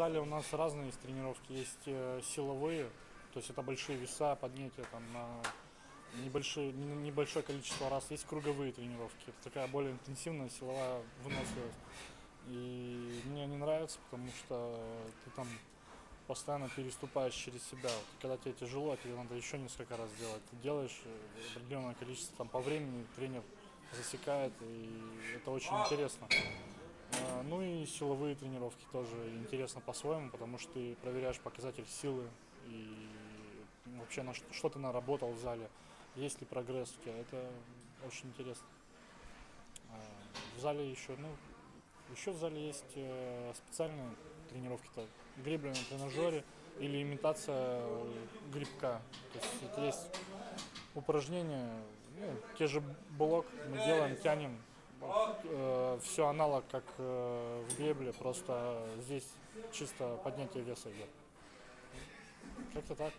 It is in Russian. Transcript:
Зале у нас разные тренировки. Есть э, силовые, то есть это большие веса, поднятия там на небольшие, не- небольшое количество раз. Есть круговые тренировки. Это такая более интенсивная силовая выносливость. И мне они нравятся, потому что ты там постоянно переступаешь через себя. Вот когда тебе тяжело, тебе надо еще несколько раз делать. Ты делаешь э, определенное количество, там по времени тренер засекает, и это очень интересно. А, Ну и силовые тренировки тоже интересно по-своему, потому что ты проверяешь показатель силы и вообще на что, что ты наработал в зале, есть ли прогресс у тебя, это очень интересно. А, В зале еще, ну, еще в зале есть э, специальные тренировки, то гребля на тренажере или имитация э, грибка. То есть это есть упражнения, ну, те же блок мы делаем, тянем, все аналог как э, в гребле, просто здесь чисто поднятие веса идет. Как-то так.